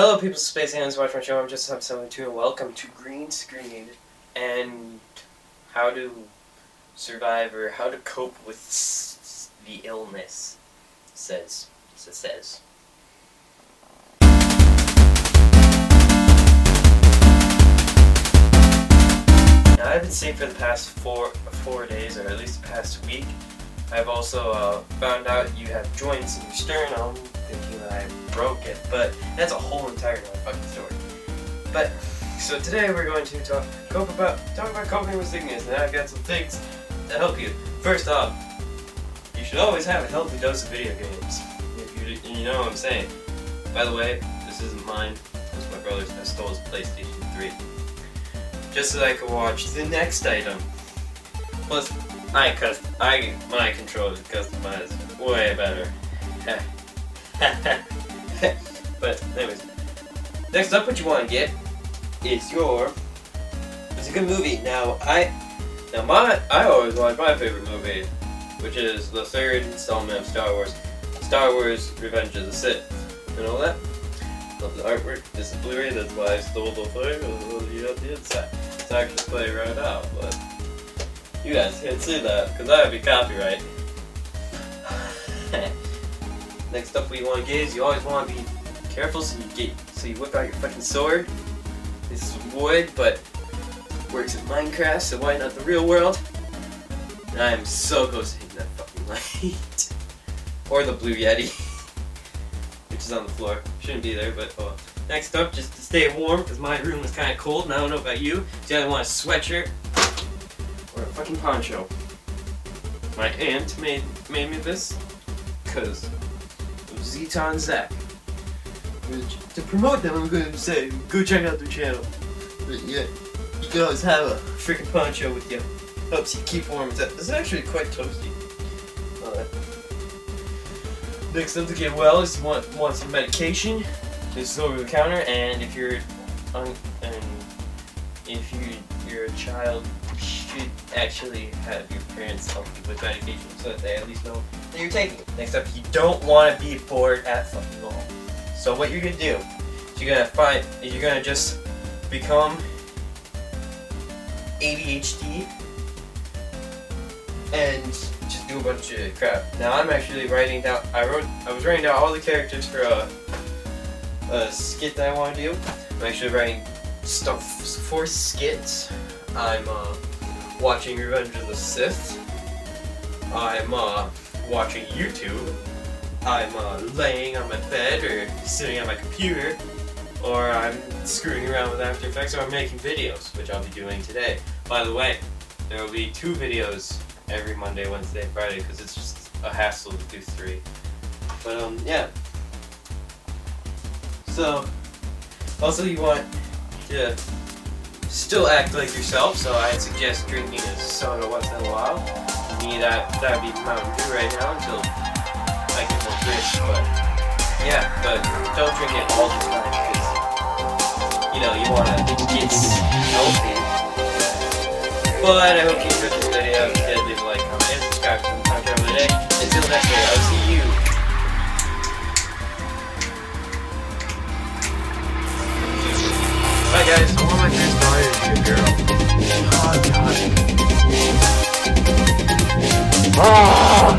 Hello, people of space aliens watch my show. I'm just Sub 72 and welcome to Green Screen and how to survive or how to cope with the illness. Says. It says. Now, I've been sick for the past four four days, or at least the past week. I've also uh, found out you have joints in your sternum, thinking that I broke it, but that's a whole entire other fucking story. But so today we're going to talk cope about talk about coping with sickness, and I've got some things to help you. First off, you should always have a healthy dose of video games. If you you know what I'm saying. By the way, this isn't mine. It's my brother's. I stole his PlayStation 3 just so I could watch the next item. Plus, I cust I my controller is customized way better. but anyways, next up, what you want to get is your. It's a good movie. Now I now my I always watch my favorite movie, which is the third installment of Star Wars, Star Wars: Revenge of the Sith. You know that? Love the artwork. This is Blu-ray. That's why I stole the thing. You have the inside. It's actually playing right out, but you guys can't see that because that would be copyright. Next up, what you want to get is you always want to be careful, so you get so you whip out your fucking sword. This is wood, but works in Minecraft, so why not the real world? And I am so close to hitting that fucking light, or the blue yeti, which is on the floor. Shouldn't be there, but oh. Next up, just to stay warm, because my room is kind of cold, and I don't know about you, Do you either want a sweatshirt or a fucking poncho. My aunt made made me this, because of Zach. To promote them, I'm going to say, go check out their channel. But yeah, you can always have a freaking poncho with you. Helps you keep warm. It's it's actually quite toasty. Uh, next up to get well is want, want some medication. This is over the counter, and if you're un, and if you you're a child, should actually have your parents help you with medication so that they at least know that you're taking it. Next up, you don't want to be bored at fucking all. So what you're gonna do you're gonna find you're gonna just become ADHD and just do a bunch of crap. Now I'm actually writing down. I wrote. I was writing down all the characters for a, a skit that I want to do. I'm actually writing stuff for skits. I'm uh, watching Revenge of the Sith. I'm uh, watching YouTube. I'm uh, laying on my bed or sitting on my computer, or I'm screwing around with After Effects, or I'm making videos, which I'll be doing today. By the way, there will be two videos every Monday, Wednesday, Friday, because it's just a hassle to do three. But um, yeah. So, also you want to still act like yourself, so I'd suggest drinking a soda once in a while. Me, that that'd be Mountain Dew right now until I get more fish, but yeah, but don't drink it all the time because you know you want to get healthy. But I hope you enjoyed this video. If you did, leave a like, comment, and subscribe to the content of the day. Until next day, I'll see you.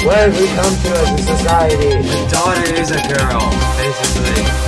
Where have we come to as a society? The daughter is a girl, basically.